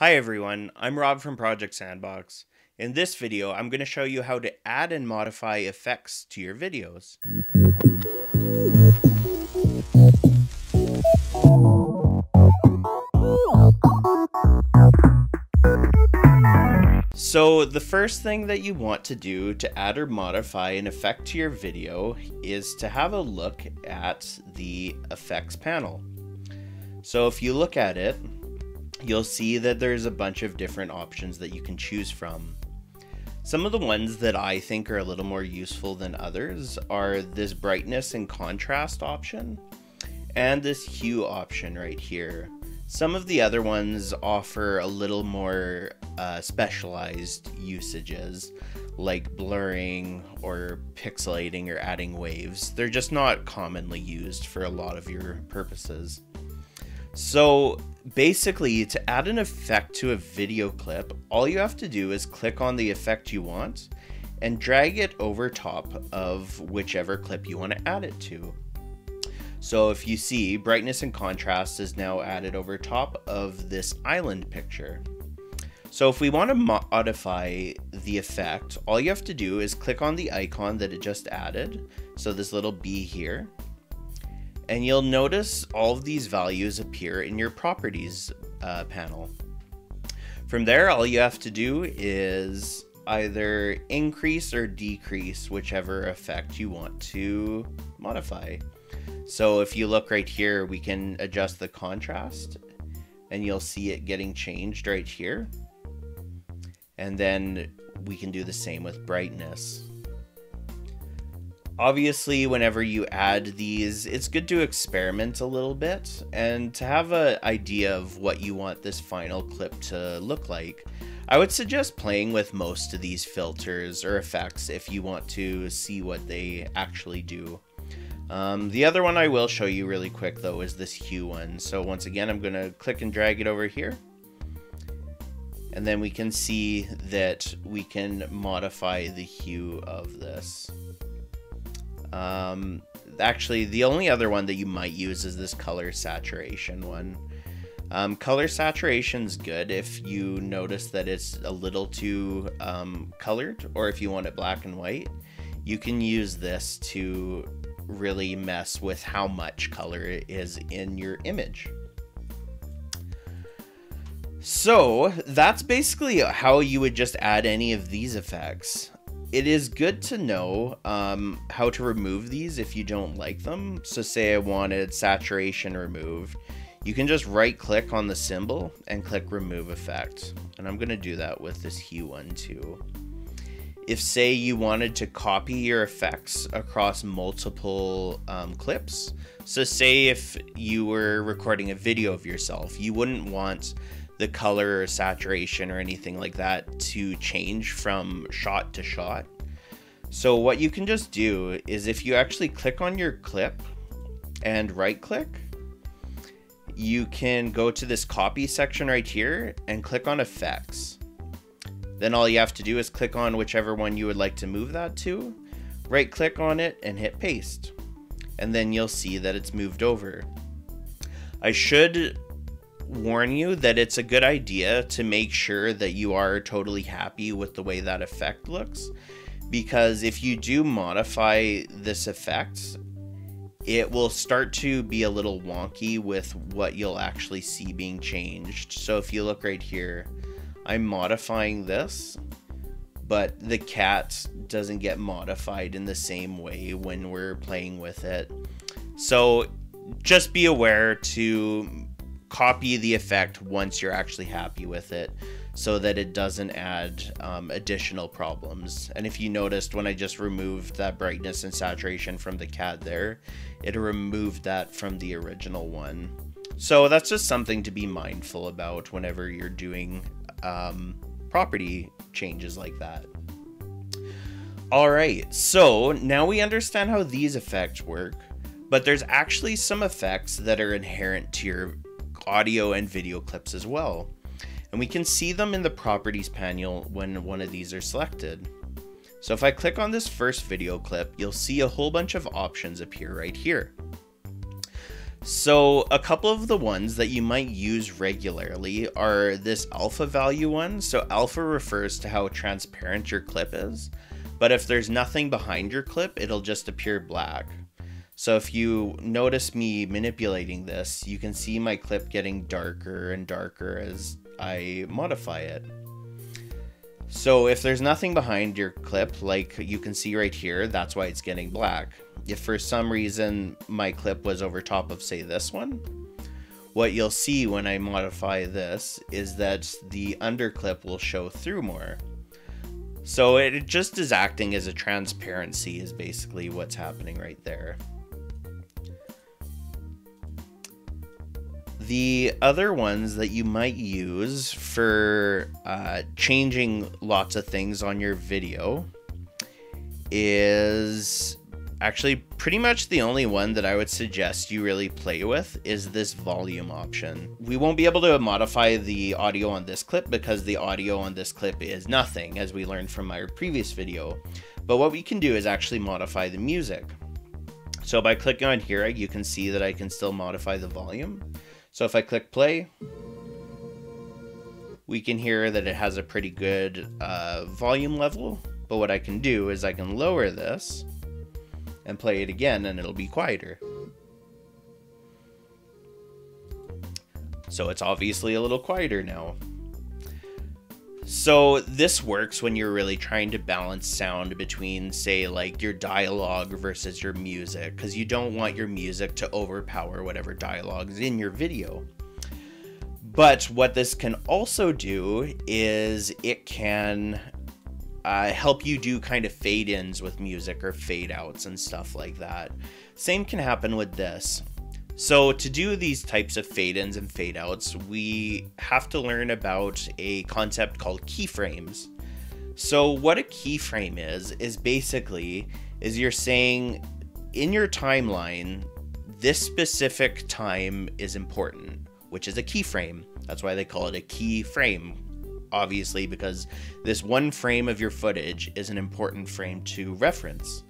Hi everyone, I'm Rob from Project Sandbox. In this video, I'm going to show you how to add and modify effects to your videos. So the first thing that you want to do to add or modify an effect to your video is to have a look at the effects panel. So if you look at it, you'll see that there's a bunch of different options that you can choose from. Some of the ones that I think are a little more useful than others are this brightness and contrast option and this hue option right here. Some of the other ones offer a little more uh, specialized usages like blurring or pixelating or adding waves. They're just not commonly used for a lot of your purposes. So basically, to add an effect to a video clip, all you have to do is click on the effect you want and drag it over top of whichever clip you want to add it to. So if you see, brightness and contrast is now added over top of this island picture. So if we want to modify the effect, all you have to do is click on the icon that it just added. So this little B here, and you'll notice all of these values appear in your properties uh, panel. From there, all you have to do is either increase or decrease whichever effect you want to modify. So if you look right here, we can adjust the contrast and you'll see it getting changed right here. And then we can do the same with brightness. Obviously, whenever you add these, it's good to experiment a little bit and to have an idea of what you want this final clip to look like. I would suggest playing with most of these filters or effects if you want to see what they actually do. Um, the other one I will show you really quick though is this hue one. So once again, I'm going to click and drag it over here. And then we can see that we can modify the hue of this. Um, actually, the only other one that you might use is this color saturation one. Um, color saturation is good if you notice that it's a little too um, colored or if you want it black and white. You can use this to really mess with how much color is in your image. So that's basically how you would just add any of these effects it is good to know um, how to remove these if you don't like them. So say I wanted saturation removed. You can just right click on the symbol and click remove effect. And I'm going to do that with this hue one too. If say you wanted to copy your effects across multiple um, clips. So say if you were recording a video of yourself, you wouldn't want the color or saturation or anything like that to change from shot to shot. So what you can just do is if you actually click on your clip and right click, you can go to this copy section right here and click on effects. Then all you have to do is click on whichever one you would like to move that to, right click on it and hit paste. And then you'll see that it's moved over. I should warn you that it's a good idea to make sure that you are totally happy with the way that effect looks. Because if you do modify this effect, it will start to be a little wonky with what you'll actually see being changed. So if you look right here, I'm modifying this, but the cat doesn't get modified in the same way when we're playing with it. So just be aware to copy the effect once you're actually happy with it so that it doesn't add um, additional problems. And if you noticed when I just removed that brightness and saturation from the cat there, it removed that from the original one. So that's just something to be mindful about whenever you're doing um, property changes like that. All right, so now we understand how these effects work, but there's actually some effects that are inherent to your audio and video clips as well. And we can see them in the properties panel when one of these are selected. So if I click on this first video clip, you'll see a whole bunch of options appear right here. So, a couple of the ones that you might use regularly are this alpha value one. So, alpha refers to how transparent your clip is, but if there's nothing behind your clip, it'll just appear black. So, if you notice me manipulating this, you can see my clip getting darker and darker as I modify it. So, if there's nothing behind your clip, like you can see right here, that's why it's getting black if for some reason my clip was over top of say this one, what you'll see when I modify this is that the underclip will show through more. So it just is acting as a transparency is basically what's happening right there. The other ones that you might use for uh, changing lots of things on your video is Actually, pretty much the only one that I would suggest you really play with is this volume option. We won't be able to modify the audio on this clip because the audio on this clip is nothing, as we learned from our previous video. But what we can do is actually modify the music. So by clicking on here, you can see that I can still modify the volume. So if I click play, we can hear that it has a pretty good uh, volume level. But what I can do is I can lower this and play it again and it'll be quieter. So it's obviously a little quieter now. So this works when you're really trying to balance sound between say like your dialogue versus your music because you don't want your music to overpower whatever dialogue is in your video. But what this can also do is it can uh, help you do kind of fade ins with music or fade outs and stuff like that. Same can happen with this. So, to do these types of fade ins and fade outs, we have to learn about a concept called keyframes. So, what a keyframe is is basically is you're saying in your timeline this specific time is important, which is a keyframe. That's why they call it a keyframe obviously, because this one frame of your footage is an important frame to reference.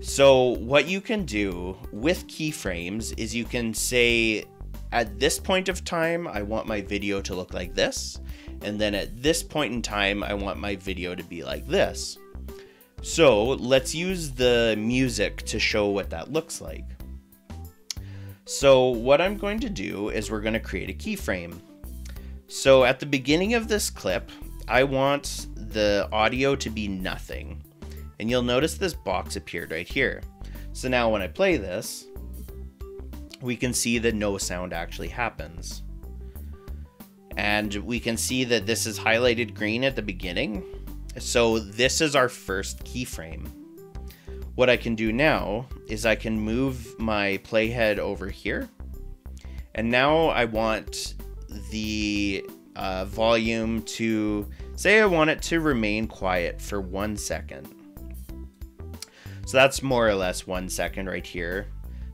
So, what you can do with keyframes is you can say, at this point of time, I want my video to look like this, and then at this point in time, I want my video to be like this. So, let's use the music to show what that looks like. So, what I'm going to do is we're going to create a keyframe. So at the beginning of this clip, I want the audio to be nothing. And you'll notice this box appeared right here. So now when I play this, we can see that no sound actually happens. And we can see that this is highlighted green at the beginning. So this is our first keyframe. What I can do now is I can move my playhead over here. And now I want the uh, volume to say I want it to remain quiet for one second. So that's more or less one second right here.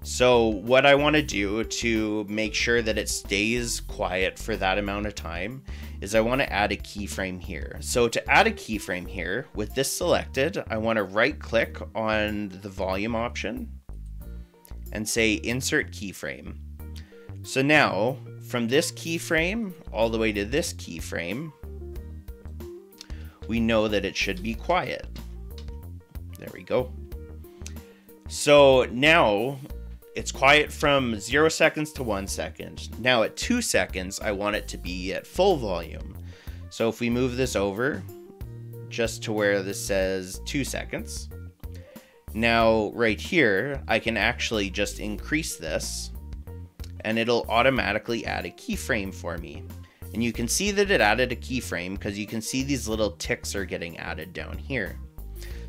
So what I want to do to make sure that it stays quiet for that amount of time is I want to add a keyframe here. So to add a keyframe here, with this selected, I want to right click on the volume option and say insert keyframe. So now from this keyframe all the way to this keyframe, we know that it should be quiet. There we go. So now it's quiet from zero seconds to one second. Now at two seconds, I want it to be at full volume. So if we move this over just to where this says two seconds, now right here, I can actually just increase this and it'll automatically add a keyframe for me. And you can see that it added a keyframe because you can see these little ticks are getting added down here.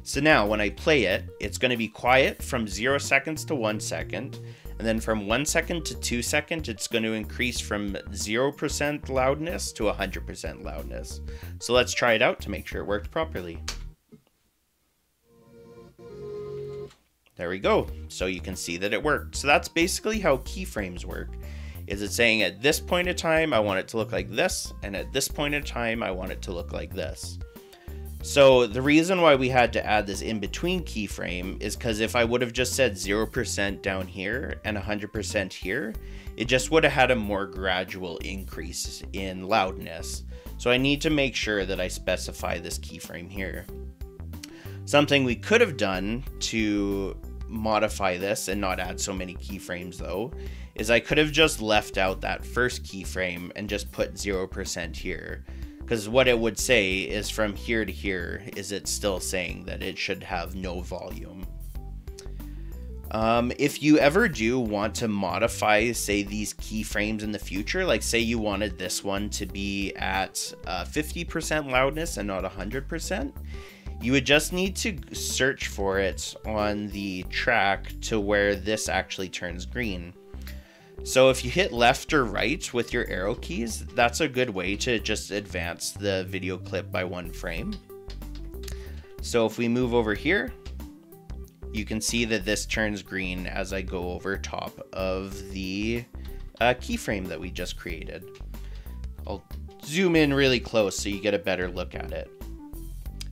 So now when I play it, it's going to be quiet from 0 seconds to 1 second. And then from 1 second to 2 seconds, it's going to increase from 0% loudness to 100% loudness. So let's try it out to make sure it worked properly. There we go. So you can see that it worked. So that's basically how keyframes work. Is it saying at this point in time, I want it to look like this, and at this point in time, I want it to look like this. So the reason why we had to add this in between keyframe is because if I would have just said 0% down here and 100% here, it just would have had a more gradual increase in loudness. So I need to make sure that I specify this keyframe here. Something we could have done to modify this and not add so many keyframes though, is I could have just left out that first keyframe and just put 0% here because what it would say is from here to here is it still saying that it should have no volume. Um, if you ever do want to modify, say, these keyframes in the future, like say you wanted this one to be at 50% uh, loudness and not 100%, you would just need to search for it on the track to where this actually turns green. So if you hit left or right with your arrow keys, that's a good way to just advance the video clip by one frame. So if we move over here, you can see that this turns green as I go over top of the uh, keyframe that we just created. I'll zoom in really close so you get a better look at it.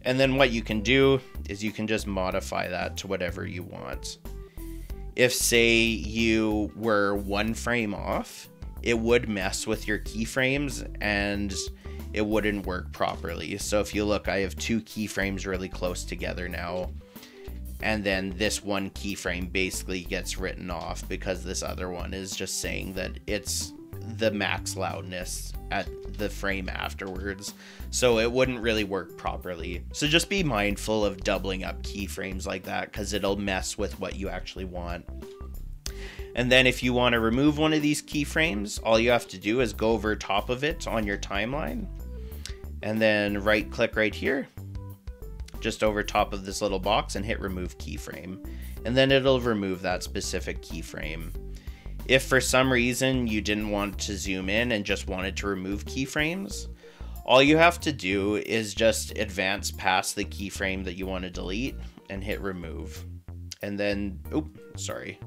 And then what you can do is you can just modify that to whatever you want if say you were one frame off, it would mess with your keyframes and it wouldn't work properly. So if you look, I have two keyframes really close together now. And then this one keyframe basically gets written off because this other one is just saying that it's the max loudness at the frame afterwards, so it wouldn't really work properly. So just be mindful of doubling up keyframes like that because it'll mess with what you actually want. And then if you want to remove one of these keyframes, all you have to do is go over top of it on your timeline and then right click right here just over top of this little box and hit remove keyframe and then it'll remove that specific keyframe if for some reason you didn't want to zoom in and just wanted to remove keyframes, all you have to do is just advance past the keyframe that you want to delete and hit remove. And then, oh, sorry.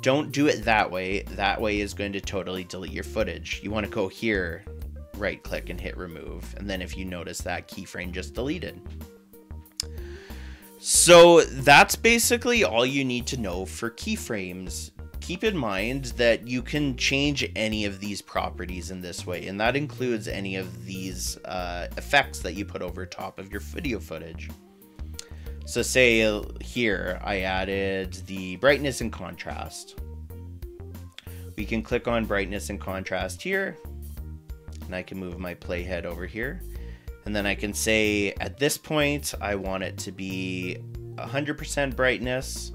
Don't do it that way. That way is going to totally delete your footage. You want to go here, right click and hit remove. And then if you notice that keyframe just deleted. So that's basically all you need to know for keyframes keep in mind that you can change any of these properties in this way, and that includes any of these uh, effects that you put over top of your video footage. So say here, I added the brightness and contrast. We can click on brightness and contrast here, and I can move my playhead over here. And then I can say at this point, I want it to be 100% brightness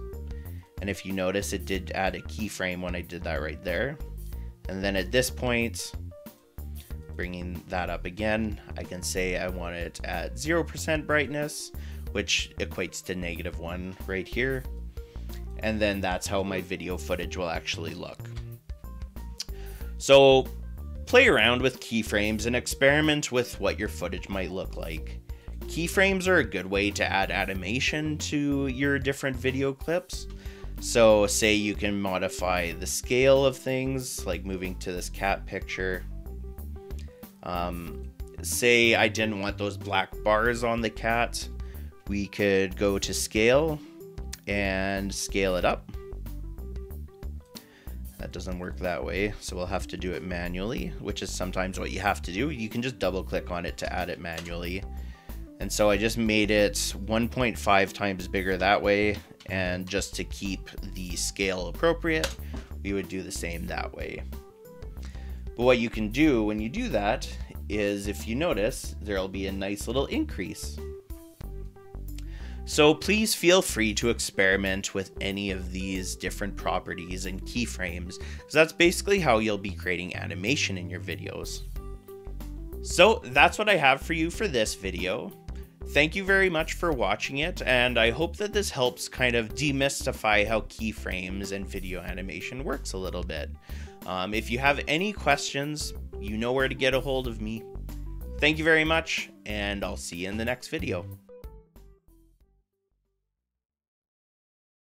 and if you notice, it did add a keyframe when I did that right there. And then at this point, bringing that up again, I can say I want it at 0% brightness, which equates to negative one right here. And then that's how my video footage will actually look. So play around with keyframes and experiment with what your footage might look like. Keyframes are a good way to add animation to your different video clips. So say you can modify the scale of things, like moving to this cat picture. Um, say I didn't want those black bars on the cat, we could go to scale and scale it up. That doesn't work that way, so we'll have to do it manually, which is sometimes what you have to do. You can just double click on it to add it manually. And so I just made it 1.5 times bigger that way and just to keep the scale appropriate, we would do the same that way. But what you can do when you do that is if you notice, there'll be a nice little increase. So please feel free to experiment with any of these different properties and keyframes, because that's basically how you'll be creating animation in your videos. So that's what I have for you for this video. Thank you very much for watching it, and I hope that this helps kind of demystify how keyframes and video animation works a little bit. Um, if you have any questions, you know where to get a hold of me. Thank you very much, and I'll see you in the next video.